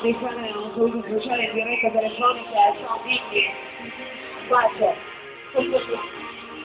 di fare un saluto speciale in diretta telefonica, ciao Vicky, bacio.